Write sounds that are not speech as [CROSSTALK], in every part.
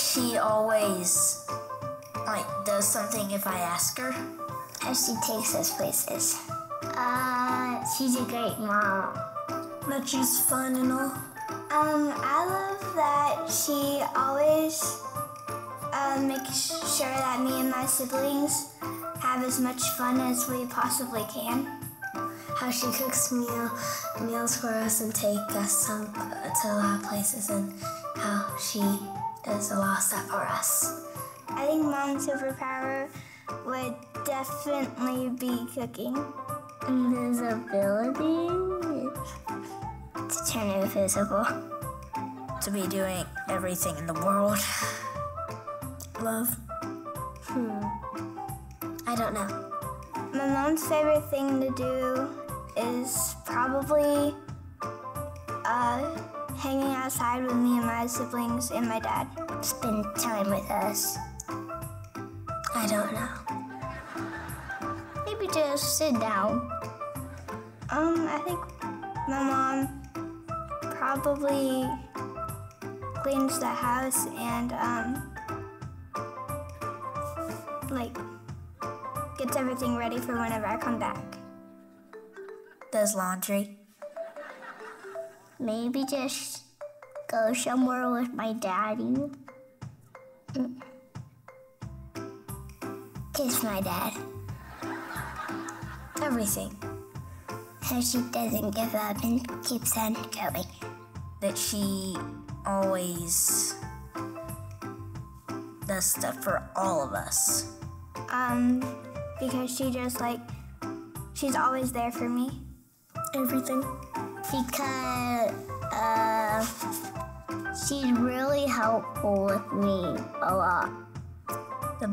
she always like does something if I ask her. How she takes us places. Uh, she's a great mom. That she's fun and all. Um, I love that she always uh, makes sure that me and my siblings have as much fun as we possibly can. How she cooks meal meals for us and take us some, to a lot of places, and how she a lot of stuff for us. I think mom's superpower would definitely be cooking. Invisibility. To turn invisible. To be doing everything in the world. Love. Hmm. I don't know. My mom's favorite thing to do is probably uh, hanging outside with me and my siblings and my dad. Spend time with us. I don't know. Maybe just sit down. Um, I think my mom probably cleans the house and um, like gets everything ready for whenever I come back. Does laundry. Maybe just go somewhere with my daddy. Kiss my dad. Everything. How she doesn't give up and keeps on going. That she always does stuff for all of us. Um, because she just like, she's always there for me. Everything. Because, uh, she's really helpful with me a lot. The,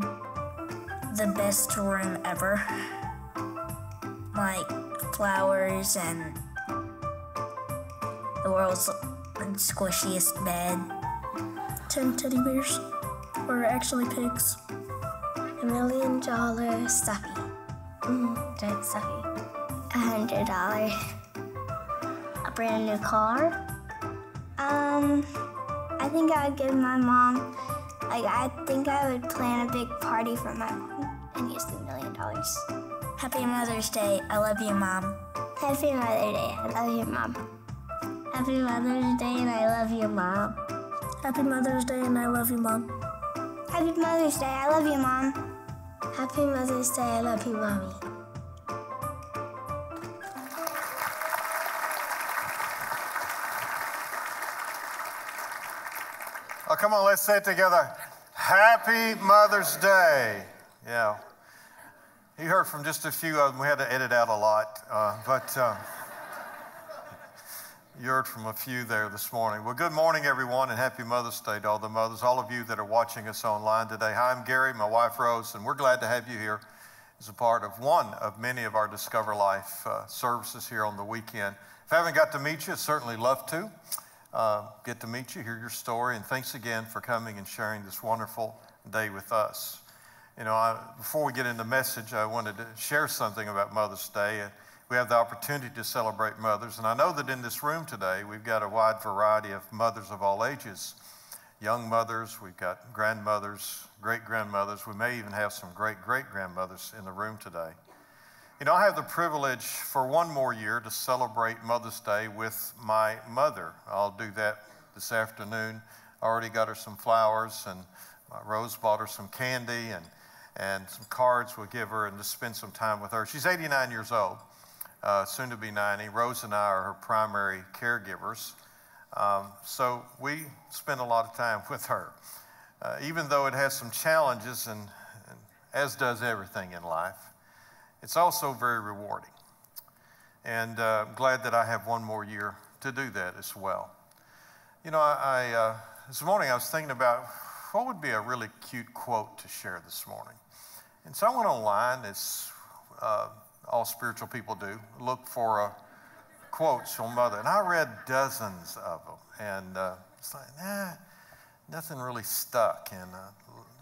the best room ever. Like flowers and the world's squishiest bed. Ten teddy bears. Or actually pigs. A million dollar stuffy. Mm, giant stuffy. A hundred dollars. Brand new car. Um, I think I would give my mom, like, I think I would plan a big party for my mom and use the million dollars. Happy Mother's Day. I love you, Mom. Happy Mother's Day. I love you, Mom. Happy Mother's Day and I love you, Mom. Happy Mother's Day and I love you, Mom. Happy Mother's Day. I love you, Mom. Happy Mother's Day. I love you, Mommy. Come on, let's say it together. Happy Mother's Day. Yeah. You heard from just a few of them. We had to edit out a lot, uh, but uh, you heard from a few there this morning. Well, good morning, everyone, and happy Mother's Day to all the mothers, all of you that are watching us online today. Hi, I'm Gary, my wife Rose, and we're glad to have you here as a part of one of many of our Discover Life uh, services here on the weekend. If I haven't got to meet you, I'd certainly love to. Uh, get to meet you, hear your story, and thanks again for coming and sharing this wonderful day with us. You know, I, before we get into the message, I wanted to share something about Mother's Day. We have the opportunity to celebrate mothers, and I know that in this room today, we've got a wide variety of mothers of all ages. Young mothers, we've got grandmothers, great grandmothers. We may even have some great great grandmothers in the room today. You know, I have the privilege for one more year to celebrate Mother's Day with my mother. I'll do that this afternoon. I already got her some flowers, and Rose bought her some candy and, and some cards we'll give her and just spend some time with her. She's 89 years old, uh, soon to be 90. Rose and I are her primary caregivers. Um, so we spend a lot of time with her. Uh, even though it has some challenges, and, and as does everything in life, it's also very rewarding. And uh, I'm glad that I have one more year to do that as well. You know, I, uh, this morning I was thinking about what would be a really cute quote to share this morning. And so I went online, as uh, all spiritual people do, look for uh, quotes from Mother. And I read dozens of them. And uh, it's like, nah, nothing really stuck. And uh,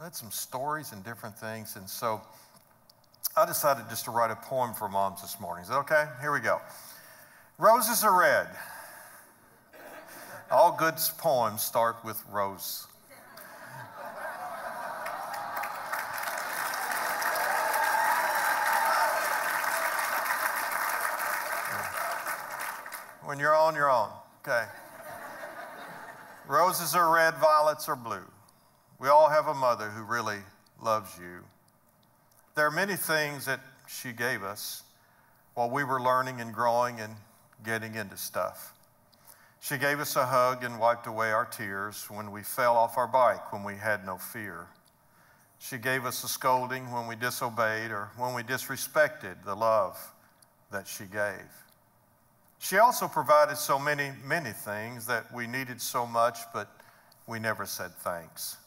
read some stories and different things. And so I decided just to write a poem for moms this morning. Is that okay? Here we go. Roses are red. All good poems start with rose. When you're on, you're on. Okay. Roses are red, violets are blue. We all have a mother who really loves you. There are many things that she gave us while we were learning and growing and getting into stuff. She gave us a hug and wiped away our tears when we fell off our bike when we had no fear. She gave us a scolding when we disobeyed or when we disrespected the love that she gave. She also provided so many, many things that we needed so much, but we never said thanks.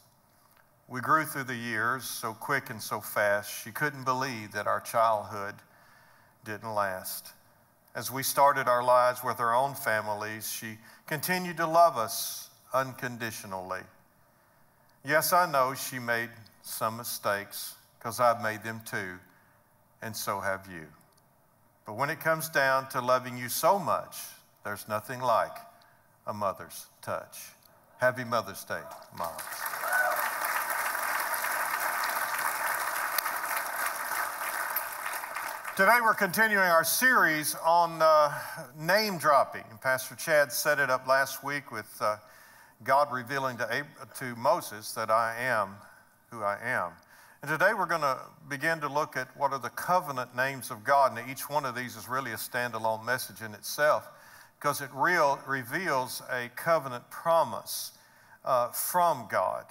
We grew through the years so quick and so fast, she couldn't believe that our childhood didn't last. As we started our lives with our own families, she continued to love us unconditionally. Yes, I know she made some mistakes because I've made them too, and so have you. But when it comes down to loving you so much, there's nothing like a mother's touch. Happy Mother's Day, moms. Today we're continuing our series on uh, name dropping. And Pastor Chad set it up last week with uh, God revealing to, Ab- to Moses that I am who I am. And today we're going to begin to look at what are the covenant names of God. And each one of these is really a standalone message in itself because it real, reveals a covenant promise uh, from God.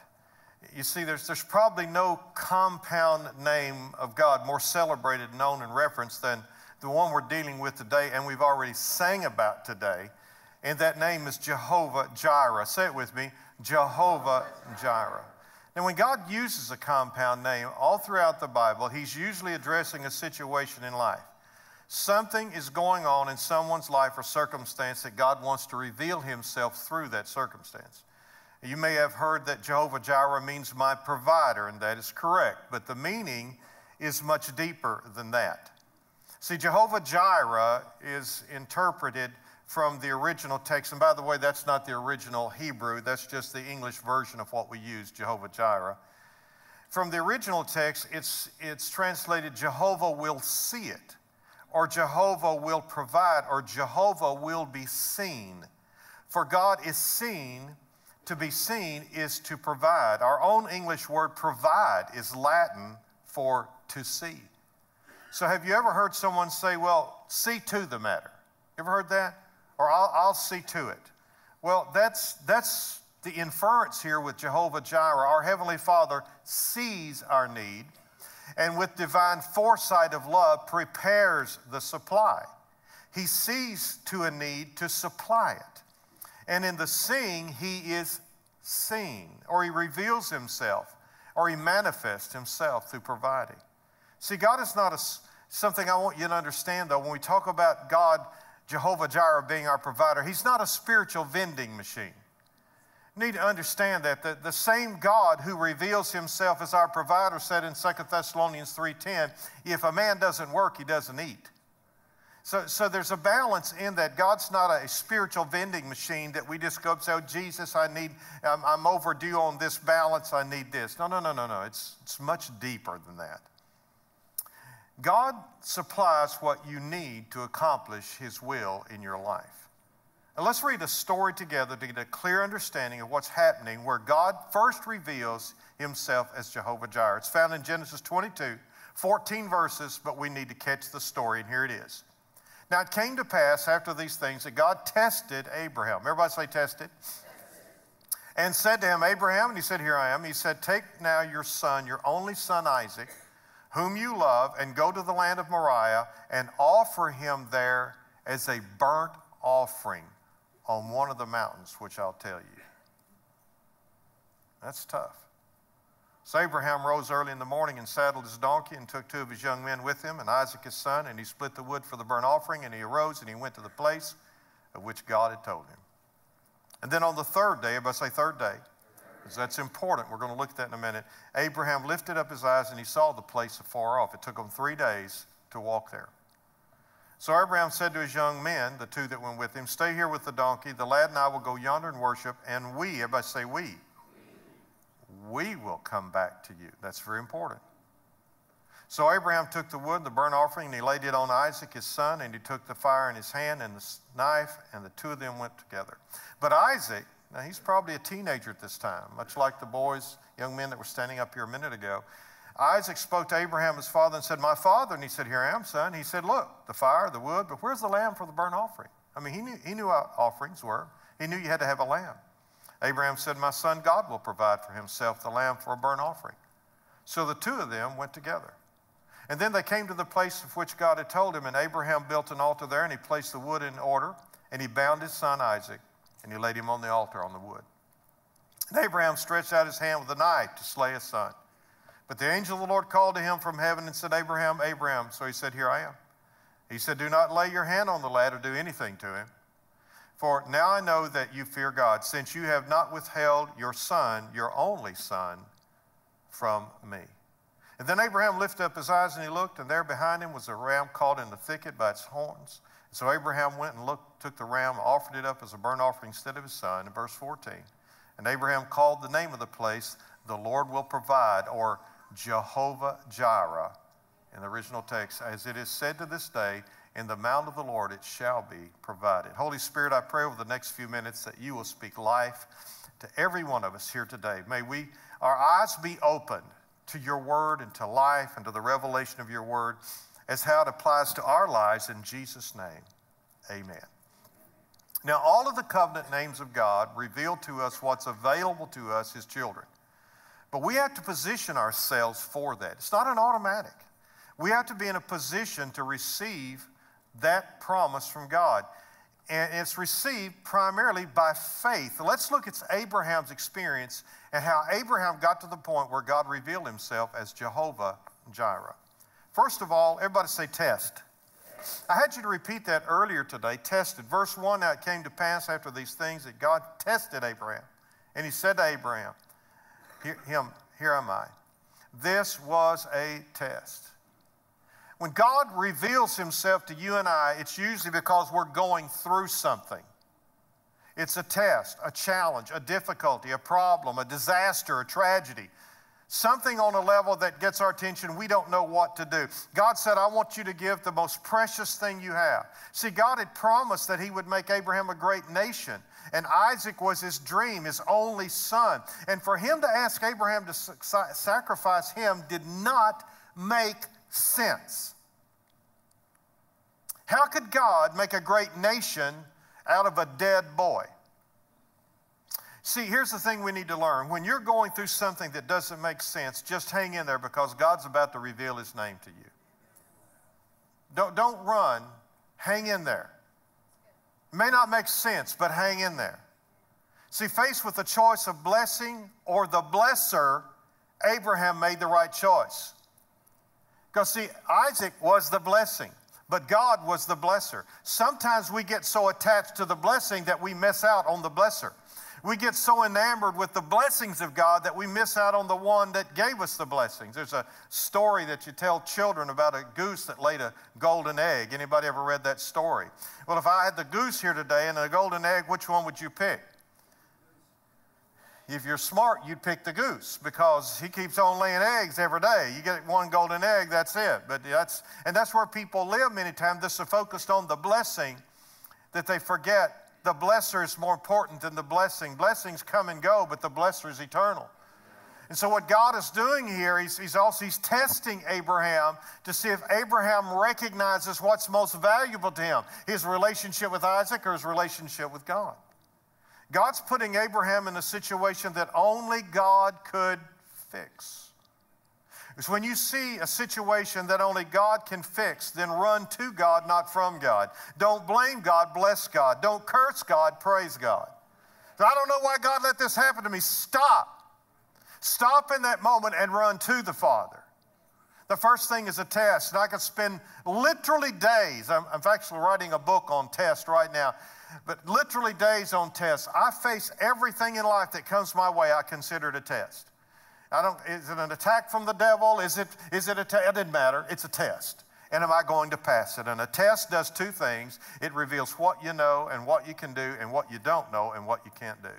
You see, there's, there's probably no compound name of God more celebrated, known, and referenced than the one we're dealing with today and we've already sang about today. And that name is Jehovah Jireh. Say it with me Jehovah Jireh. Now, when God uses a compound name all throughout the Bible, He's usually addressing a situation in life. Something is going on in someone's life or circumstance that God wants to reveal Himself through that circumstance. You may have heard that Jehovah Jireh means my provider, and that is correct, but the meaning is much deeper than that. See, Jehovah Jireh is interpreted from the original text, and by the way, that's not the original Hebrew, that's just the English version of what we use, Jehovah Jireh. From the original text, it's, it's translated Jehovah will see it, or Jehovah will provide, or Jehovah will be seen. For God is seen to be seen is to provide. Our own English word provide is Latin for to see. So, have you ever heard someone say, Well, see to the matter? You ever heard that? Or I'll, I'll see to it. Well, that's, that's the inference here with Jehovah Jireh. Our Heavenly Father sees our need and with divine foresight of love prepares the supply. He sees to a need to supply it. And in the seeing, he is seen, or he reveals himself, or he manifests himself through providing. See, God is not a, something I want you to understand, though. When we talk about God, Jehovah Jireh being our provider, he's not a spiritual vending machine. You need to understand that the, the same God who reveals himself as our provider said in 2 Thessalonians 3.10, if a man doesn't work, he doesn't eat. So, so there's a balance in that. God's not a spiritual vending machine that we just go up and say, oh, Jesus, I need, I'm, I'm overdue on this balance, I need this. No, no, no, no, no. It's, it's much deeper than that. God supplies what you need to accomplish His will in your life. Now let's read a story together to get a clear understanding of what's happening where God first reveals Himself as Jehovah Jireh. It's found in Genesis 22, 14 verses, but we need to catch the story, and here it is. Now it came to pass after these things that God tested Abraham. Everybody say tested. And said to him, Abraham, and he said, Here I am. He said, Take now your son, your only son Isaac, whom you love, and go to the land of Moriah and offer him there as a burnt offering on one of the mountains, which I'll tell you. That's tough. So Abraham rose early in the morning and saddled his donkey and took two of his young men with him and Isaac his son, and he split the wood for the burnt offering, and he arose and he went to the place of which God had told him. And then on the third day, everybody say third day, because that's important. We're going to look at that in a minute. Abraham lifted up his eyes and he saw the place afar off. It took him three days to walk there. So Abraham said to his young men, the two that went with him, Stay here with the donkey. The lad and I will go yonder and worship, and we, everybody say we we will come back to you. That's very important. So Abraham took the wood, the burnt offering, and he laid it on Isaac his son, and he took the fire in his hand and the knife, and the two of them went together. But Isaac, now he's probably a teenager at this time, much like the boys, young men that were standing up here a minute ago. Isaac spoke to Abraham, his father, and said, My father. And he said, Here I am, son. He said, Look, the fire, the wood, but where's the lamb for the burnt offering? I mean, he knew, he knew what offerings were. He knew you had to have a lamb. Abraham said, My son, God will provide for himself the lamb for a burnt offering. So the two of them went together. And then they came to the place of which God had told him, and Abraham built an altar there, and he placed the wood in order, and he bound his son Isaac, and he laid him on the altar on the wood. And Abraham stretched out his hand with a knife to slay his son. But the angel of the Lord called to him from heaven and said, Abraham, Abraham. So he said, Here I am. He said, Do not lay your hand on the lad or do anything to him. For now I know that you fear God, since you have not withheld your son, your only son, from me. And then Abraham lifted up his eyes and he looked, and there behind him was a ram caught in the thicket by its horns. So Abraham went and looked, took the ram, offered it up as a burnt offering instead of his son. In verse 14. And Abraham called the name of the place, The Lord will provide, or Jehovah Jireh in the original text, as it is said to this day, in the mount of the Lord it shall be provided. Holy Spirit, I pray over the next few minutes that you will speak life to every one of us here today. May we, our eyes be opened to your word and to life and to the revelation of your word as how it applies to our lives in Jesus' name. Amen. Now, all of the covenant names of God reveal to us what's available to us, his children. But we have to position ourselves for that. It's not an automatic. We have to be in a position to receive that promise from God. And it's received primarily by faith. Let's look at Abraham's experience and how Abraham got to the point where God revealed himself as Jehovah Jireh. First of all, everybody say test. I had you to repeat that earlier today. Tested. Verse 1 Now it came to pass after these things that God tested Abraham. And he said to Abraham, here, him, here am I. This was a test. When God reveals himself to you and I, it's usually because we're going through something. It's a test, a challenge, a difficulty, a problem, a disaster, a tragedy. Something on a level that gets our attention, we don't know what to do. God said, I want you to give the most precious thing you have. See, God had promised that He would make Abraham a great nation, and Isaac was his dream, his only son. And for him to ask Abraham to sacrifice him did not make sense. How could God make a great nation out of a dead boy? See, here's the thing we need to learn. When you're going through something that doesn't make sense, just hang in there because God's about to reveal His name to you. Don't, don't run, hang in there. It may not make sense, but hang in there. See, faced with the choice of blessing or the blesser, Abraham made the right choice. Because, see, Isaac was the blessing, but God was the blesser. Sometimes we get so attached to the blessing that we miss out on the blesser. We get so enamored with the blessings of God that we miss out on the one that gave us the blessings. There's a story that you tell children about a goose that laid a golden egg. Anybody ever read that story? Well, if I had the goose here today and a golden egg, which one would you pick? If you're smart, you'd pick the goose because he keeps on laying eggs every day. You get one golden egg, that's it. But that's and that's where people live many times. They're so focused on the blessing that they forget the blesser is more important than the blessing. Blessings come and go, but the blesser is eternal. And so what God is doing here, he's, he's also he's testing Abraham to see if Abraham recognizes what's most valuable to him, his relationship with Isaac or his relationship with God. God's putting Abraham in a situation that only God could fix. It's when you see a situation that only God can fix, then run to God, not from God. Don't blame God, bless God. Don't curse God, praise God. I don't know why God let this happen to me. Stop. Stop in that moment and run to the Father. The first thing is a test, and I could spend literally days. I'm, I'm actually writing a book on test right now but literally days on tests. I face everything in life that comes my way, I consider it a test. I don't, is it an attack from the devil? Is it, is it a, te- it didn't matter. It's a test. And am I going to pass it? And a test does two things it reveals what you know and what you can do, and what you don't know and what you can't do.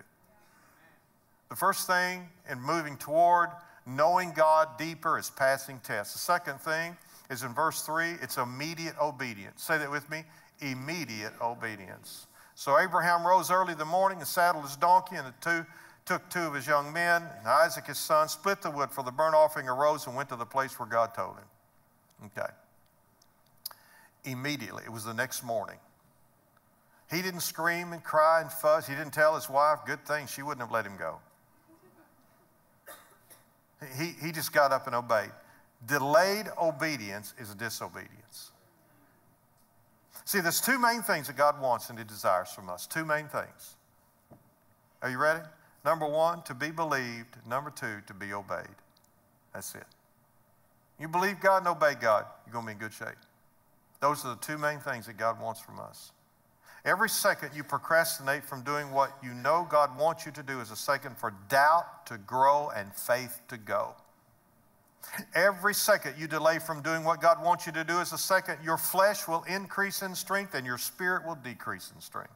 The first thing in moving toward Knowing God deeper is passing tests. The second thing is in verse 3, it's immediate obedience. Say that with me immediate obedience. So Abraham rose early the morning and saddled his donkey and the two, took two of his young men and Isaac his son, split the wood for the burnt offering, arose and went to the place where God told him. Okay. Immediately, it was the next morning. He didn't scream and cry and fuss. He didn't tell his wife, good thing she wouldn't have let him go. He, he just got up and obeyed. Delayed obedience is disobedience. See, there's two main things that God wants and He desires from us. Two main things. Are you ready? Number one, to be believed. Number two, to be obeyed. That's it. You believe God and obey God, you're going to be in good shape. Those are the two main things that God wants from us. Every second you procrastinate from doing what you know God wants you to do is a second for doubt to grow and faith to go. Every second you delay from doing what God wants you to do is a second your flesh will increase in strength and your spirit will decrease in strength.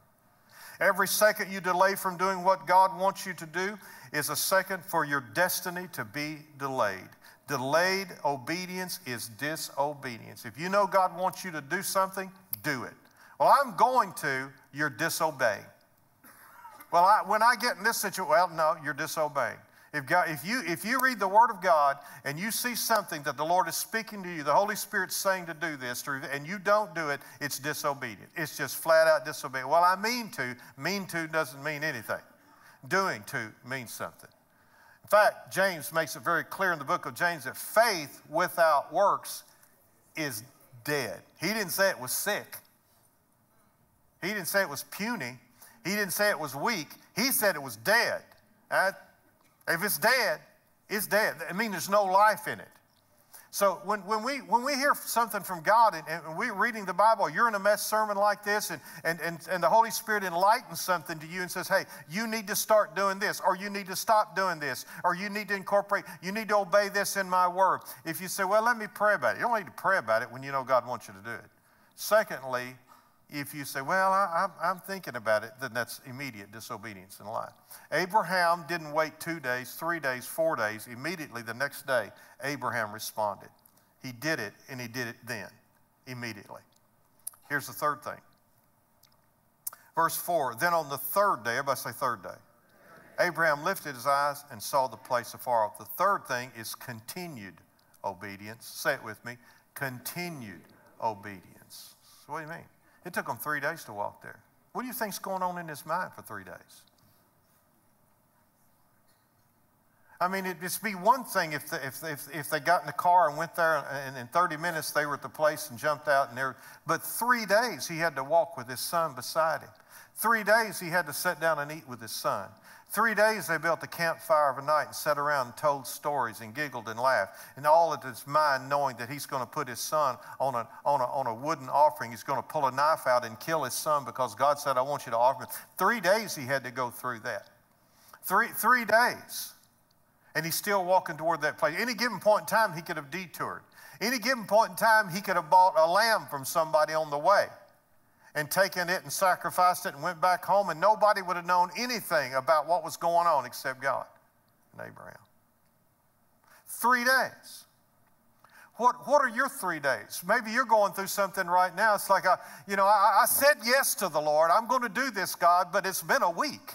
Every second you delay from doing what God wants you to do is a second for your destiny to be delayed. Delayed obedience is disobedience. If you know God wants you to do something, do it. Well, I'm going to, you're disobeying. Well, I, when I get in this situation, well, no, you're disobeying. If, God, if, you, if you read the Word of God and you see something that the Lord is speaking to you, the Holy Spirit's saying to do this, and you don't do it, it's disobedient. It's just flat out disobedient. Well, I mean to. Mean to doesn't mean anything. Doing to means something. In fact, James makes it very clear in the book of James that faith without works is dead. He didn't say it was sick. He didn't say it was puny. He didn't say it was weak. He said it was dead. If it's dead, it's dead. I mean, there's no life in it. So when, when, we, when we hear something from God and, and we're reading the Bible, you're in a mess sermon like this, and, and, and, and the Holy Spirit enlightens something to you and says, hey, you need to start doing this, or you need to stop doing this, or you need to incorporate, you need to obey this in my word. If you say, well, let me pray about it, you don't need to pray about it when you know God wants you to do it. Secondly, if you say, Well, I, am thinking about it, then that's immediate disobedience in life. Abraham didn't wait two days, three days, four days. Immediately the next day, Abraham responded. He did it, and he did it then, immediately. Here's the third thing. Verse 4 Then on the third day, everybody say third day. Abraham lifted his eyes and saw the place afar off. The third thing is continued obedience. Say it with me continued obedience. So what do you mean? It took them three days to walk there. What do you think's going on in his mind for three days? I mean, it'd just be one thing if, the, if, if, if, they got in the car and went there, and in 30 minutes they were at the place and jumped out. And there, but three days he had to walk with his son beside him. Three days he had to sit down and eat with his son. Three days they built a campfire of a night and sat around and told stories and giggled and laughed. And all of his mind knowing that he's going to put his son on a, on, a, on a wooden offering. He's going to pull a knife out and kill his son because God said, I want you to offer him. Three days he had to go through that. Three, three days. And he's still walking toward that place. Any given point in time, he could have detoured. Any given point in time, he could have bought a lamb from somebody on the way and taken it and sacrificed it and went back home, and nobody would have known anything about what was going on except God and Abraham. Three days. What, what are your three days? Maybe you're going through something right now. It's like, I, you know, I, I said yes to the Lord. I'm going to do this, God, but it's been a week.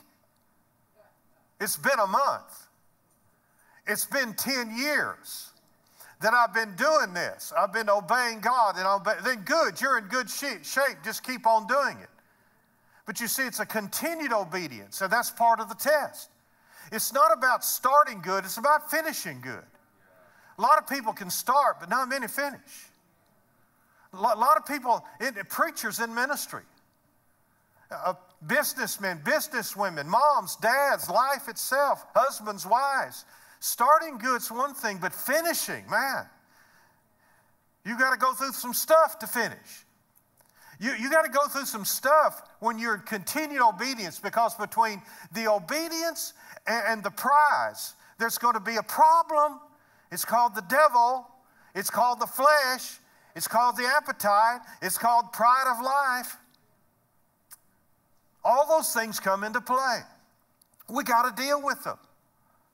It's been a month. It's been 10 years that I've been doing this. I've been obeying God, and obey, then good, you're in good shape. Just keep on doing it. But you see, it's a continued obedience, and that's part of the test. It's not about starting good, it's about finishing good. A lot of people can start, but not many finish. A lot of people, preachers in ministry, uh, businessmen, businesswomen, moms, dads, life itself, husbands, wives, Starting good's one thing, but finishing, man, you got to go through some stuff to finish. You, you got to go through some stuff when you're in continued obedience because between the obedience and, and the prize, there's going to be a problem. It's called the devil, it's called the flesh, it's called the appetite, it's called pride of life. All those things come into play. We got to deal with them.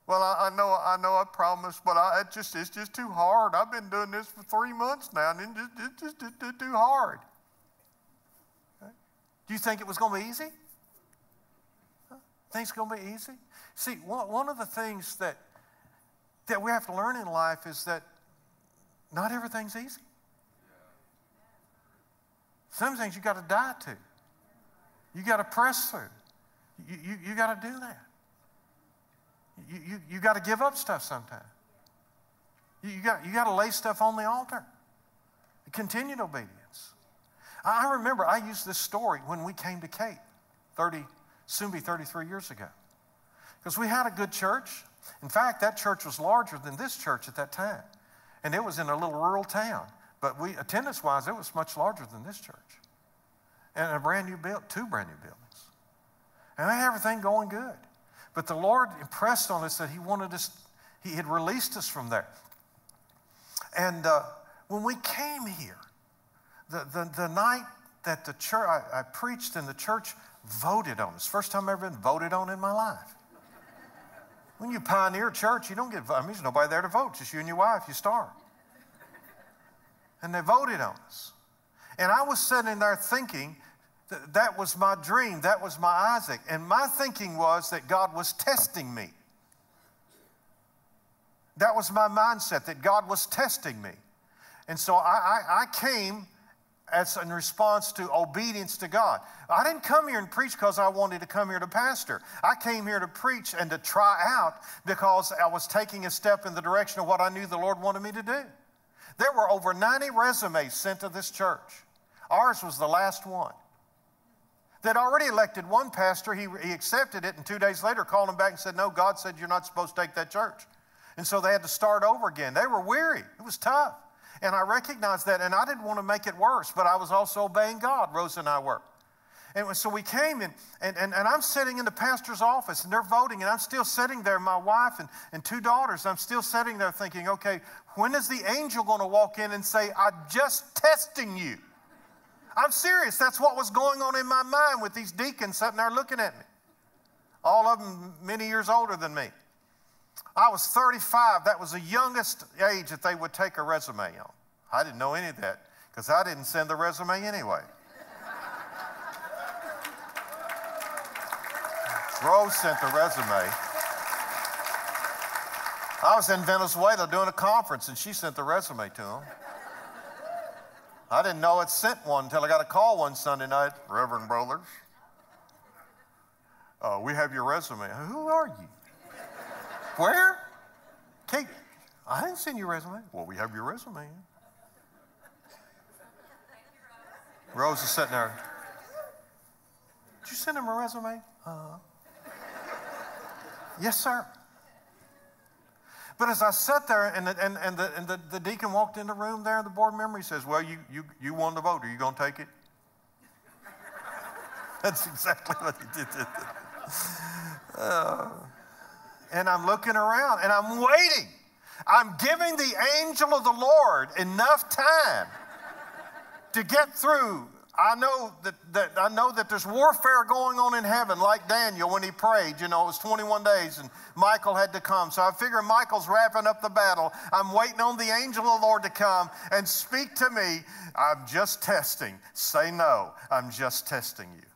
Well, I, I, know, I know, I promised, but I, it just, it's just too hard. I've been doing this for three months now, and it's just, it's just too hard. Okay. Do you think it was going to be easy? Think it's going to be easy? See, one, one of the things that that we have to learn in life is that not everything's easy. Some things you got to die to. You got to press through. You, you, you got to do that. You, you, you got to give up stuff sometimes. You, you, got, you got to lay stuff on the altar. Continued obedience. I remember I used this story when we came to Cape 30, soon be 33 years ago. Because we had a good church. In fact, that church was larger than this church at that time. And it was in a little rural town. But we, attendance wise, it was much larger than this church. And a brand new build, two brand new buildings. And they had everything going good. But the Lord impressed on us that He wanted us, He had released us from there. And uh, when we came here, the, the, the night that the church, I, I preached and the church voted on us. First time I've ever been voted on in my life. When you pioneer church, you don't get, I mean, there's nobody there to vote, just you and your wife, you start. And they voted on us. And I was sitting there thinking, that, was my dream, that was my Isaac. And my thinking was that God was testing me. That was my mindset, that God was testing me. And so I, I, I came as in response to obedience to God. I didn't come here and preach because I wanted to come here to pastor. I came here to preach and to try out because I was taking a step in the direction of what I knew the Lord wanted me to do. There were over 90 resumes sent to this church. Ours was the last one. They'd already elected one pastor. He, he accepted it, and two days later called him back and said, No, God said you're not supposed to take that church. And so they had to start over again. They were weary. It was tough. And I recognized that, and I didn't want to make it worse, but I was also obeying God, Rosa and I were. And so we came in, and, and, and I'm sitting in the pastor's office, and they're voting, and I'm still sitting there, my wife and, and two daughters, I'm still sitting there thinking, okay, when is the angel going to walk in and say, I'm just testing you? I'm serious. That's what was going on in my mind with these deacons sitting there looking at me. All of them many years older than me. I was 35. That was the youngest age that they would take a resume on. I didn't know any of that because I didn't send the resume anyway. Rose sent the resume. I was in Venezuela doing a conference and she sent the resume to him. I didn't know it sent one until I got a call one Sunday night. Reverend Brothers, uh, we have your resume. Who are you? Where? Kate, I didn't send your resume. Well, we have your resume. Rose is sitting there. Did you send him a resume? Uh, yes, sir. But as I sat there and, the, and, and, the, and the, the deacon walked in the room there, and the board member, he says, Well, you, you, you won the vote. Are you going to take it? [LAUGHS] That's exactly what he did. Uh, and I'm looking around and I'm waiting. I'm giving the angel of the Lord enough time to get through. I know that, that I know that there's warfare going on in heaven, like Daniel when he prayed. You know, it was 21 days, and Michael had to come. So I figure Michael's wrapping up the battle. I'm waiting on the angel of the Lord to come and speak to me. I'm just testing. Say no. I'm just testing you.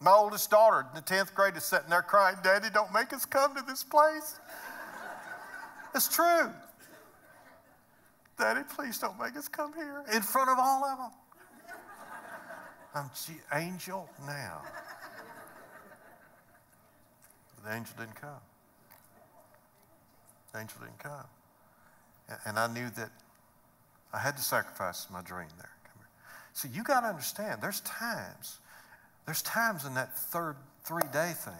My oldest daughter in the 10th grade is sitting there crying, Daddy, don't make us come to this place. [LAUGHS] it's true. Daddy, please don't make us come here in front of all of them. I'm angel now. The angel didn't come. The angel didn't come. And I knew that I had to sacrifice my dream there. See, you got to understand, there's times there's times in that third three day thing,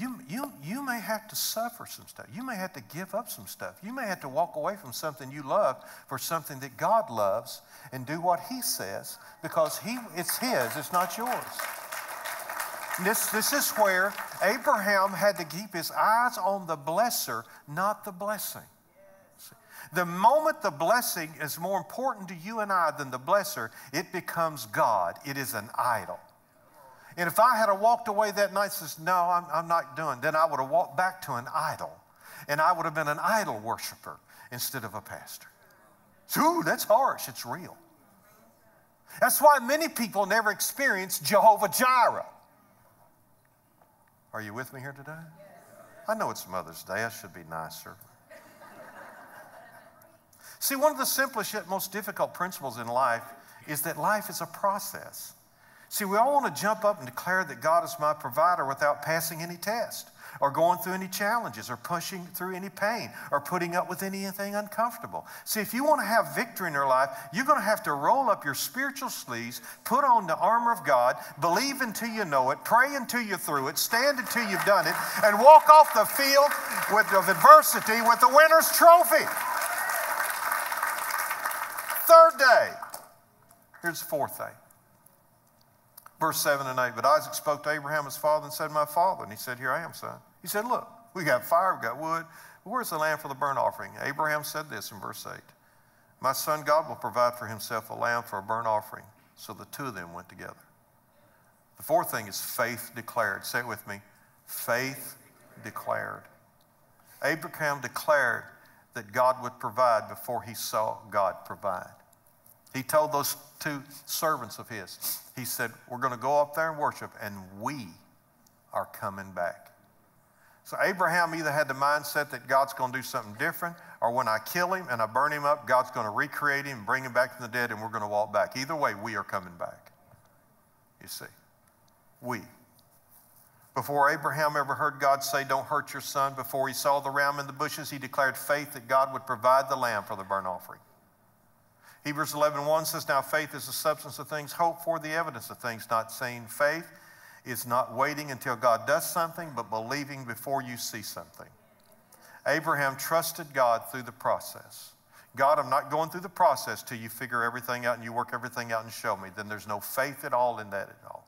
you, you, you may have to suffer some stuff. You may have to give up some stuff. You may have to walk away from something you love for something that God loves and do what He says because he, it's His, it's not yours. This, this is where Abraham had to keep his eyes on the blesser, not the blessing. The moment the blessing is more important to you and I than the blesser, it becomes God. It is an idol. And if I had walked away that night and says, No, I'm, I'm not doing, then I would have walked back to an idol. And I would have been an idol worshiper instead of a pastor. Ooh, that's harsh. It's real. That's why many people never experience Jehovah Jireh. Are you with me here today? I know it's Mother's Day. I should be nicer. See, one of the simplest yet most difficult principles in life is that life is a process. See, we all want to jump up and declare that God is my provider without passing any test or going through any challenges or pushing through any pain or putting up with anything uncomfortable. See, if you want to have victory in your life, you're going to have to roll up your spiritual sleeves, put on the armor of God, believe until you know it, pray until you're through it, stand until you've done it, and walk off the field with, of adversity with the winner's trophy. Third day. Here's the fourth day. Verse 7 and 8. But Isaac spoke to Abraham his father and said, My father. And he said, Here I am, son. He said, Look, we got fire, we got wood. Where's the lamb for the burnt offering? Abraham said this in verse 8 My son, God will provide for himself a lamb for a burnt offering. So the two of them went together. The fourth thing is faith declared. Say it with me faith declared. Abraham declared that God would provide before he saw God provide. He told those two servants of his, he said, We're going to go up there and worship, and we are coming back. So Abraham either had the mindset that God's going to do something different, or when I kill him and I burn him up, God's going to recreate him bring him back from the dead, and we're going to walk back. Either way, we are coming back. You see, we. Before Abraham ever heard God say, Don't hurt your son, before he saw the ram in the bushes, he declared faith that God would provide the lamb for the burnt offering. Hebrews 11:1 says, Now faith is the substance of things hoped for, the evidence of things not seen. Faith is not waiting until God does something, but believing before you see something. Abraham trusted God through the process. God, I'm not going through the process till you figure everything out and you work everything out and show me. Then there's no faith at all in that at all.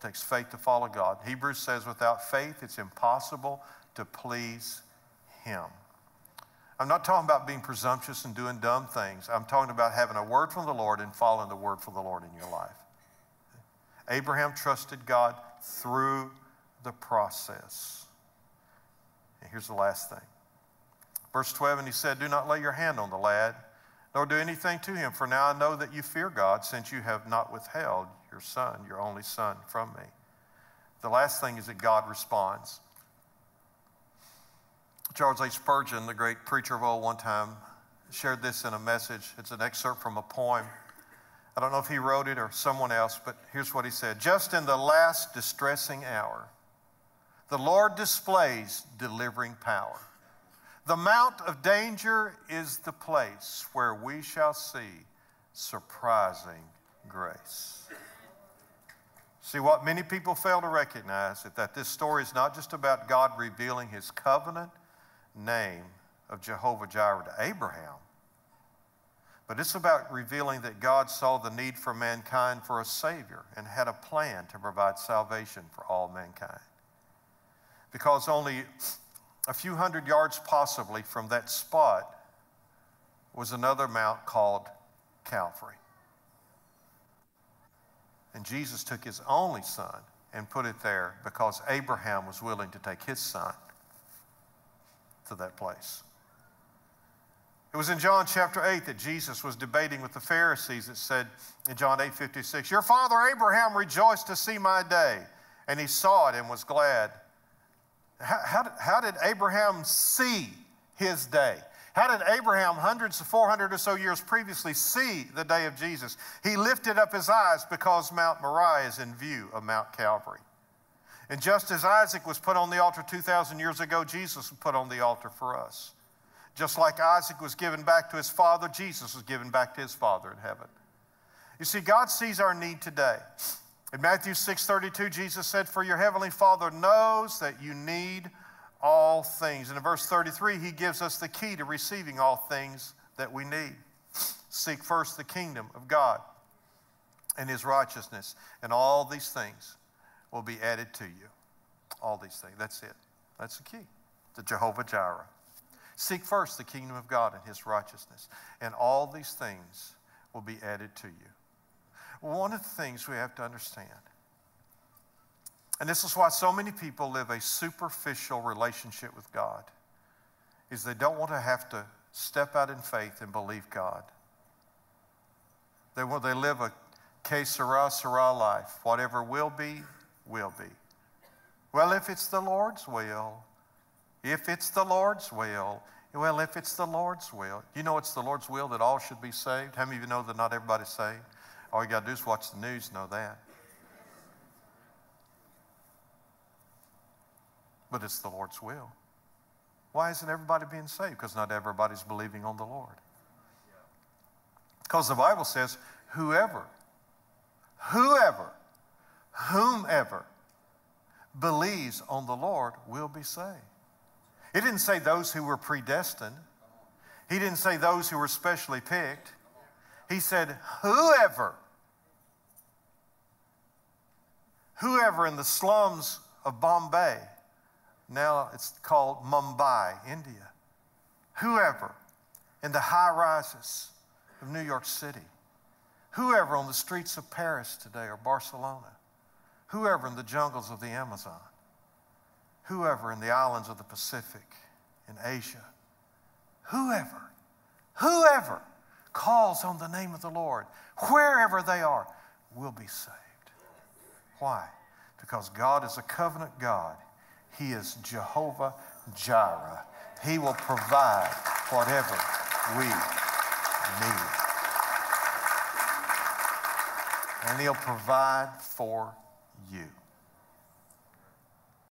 It takes faith to follow God. Hebrews says, without faith, it's impossible to please Him. I'm not talking about being presumptuous and doing dumb things. I'm talking about having a word from the Lord and following the word from the Lord in your life. Abraham trusted God through the process. And here's the last thing. Verse 12, and he said, Do not lay your hand on the lad, nor do anything to him, for now I know that you fear God, since you have not withheld your son, your only son, from me. The last thing is that God responds. Charles H. Spurgeon, the great preacher of old, one time shared this in a message. It's an excerpt from a poem. I don't know if he wrote it or someone else, but here's what he said Just in the last distressing hour, the Lord displays delivering power. The mount of danger is the place where we shall see surprising grace. See, what many people fail to recognize is that this story is not just about God revealing his covenant name of Jehovah Jireh to Abraham. But it's about revealing that God saw the need for mankind for a Savior and had a plan to provide salvation for all mankind. Because only a few hundred yards, possibly, from that spot was another mount called Calvary. And Jesus took his only son and put it there because Abraham was willing to take his son to that place. It was in John chapter 8 that Jesus was debating with the Pharisees. It said in John 8 56, Your father Abraham rejoiced to see my day, and he saw it and was glad. How, how, did, how did Abraham see his day? How did Abraham, hundreds of 400 or so years previously, see the day of Jesus? He lifted up his eyes because Mount Moriah is in view of Mount Calvary. And just as Isaac was put on the altar 2,000 years ago, Jesus was put on the altar for us. Just like Isaac was given back to his father, Jesus was given back to his father in heaven. You see, God sees our need today. In Matthew 6:32, Jesus said, For your heavenly Father knows that you need all things. And in verse 33, he gives us the key to receiving all things that we need. Seek first the kingdom of God and his righteousness, and all these things will be added to you. All these things. That's it. That's the key. The Jehovah Jireh. Seek first the kingdom of God and his righteousness, and all these things will be added to you. One of the things we have to understand And this is why so many people live a superficial relationship with God. Is they don't want to have to step out in faith and believe God. They, well, they live a que sera, sera life. Whatever will be, will be. Well, if it's the Lord's will, if it's the Lord's will, well, if it's the Lord's will. You know it's the Lord's will that all should be saved? How many of you know that not everybody's saved? All you got to do is watch the news, know that. But it's the Lord's will. Why isn't everybody being saved? Because not everybody's believing on the Lord. Because the Bible says, whoever, whoever, whomever believes on the Lord will be saved. He didn't say those who were predestined. He didn't say those who were specially picked. He said, whoever, whoever in the slums of Bombay, now it's called Mumbai, India, whoever in the high rises of New York City, whoever on the streets of Paris today or Barcelona, whoever in the jungles of the Amazon, whoever in the islands of the Pacific, in Asia, whoever, whoever calls on the name of the Lord, wherever they are, will be saved. Why? Because God is a covenant God. He is Jehovah Jireh. He will provide whatever we need. And He'll provide for you.